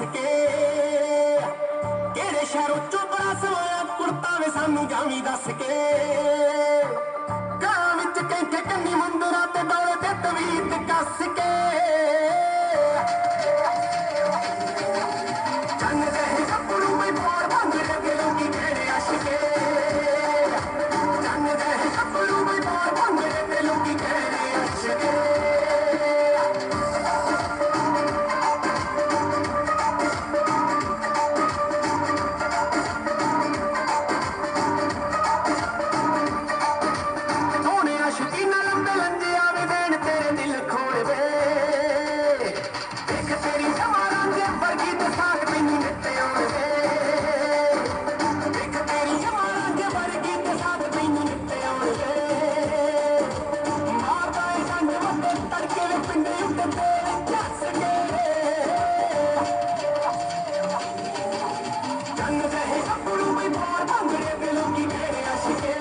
ਹੱਸ ਕੇ ਕਿਹੜੇ ਸ਼ਹਿਰੋਂ ਚੋਂ ਬਰਸ ਹੋਇਆ ਕੁੜਤਾ ਵੇ ਸਾਨੂੰ ਜਾਵੀਂ ਦੱਸ ਕੇ। ਗਾਂ ਵਿੱਚ ਕੈਂਠੇ ਕੰਨੀ ਮੰਦਰਾਂ ਤੇ ਡੋਲੇ ਤੇ ਤਵੀਤ ਕੱਸ ਕੇ। I'm gonna be looking at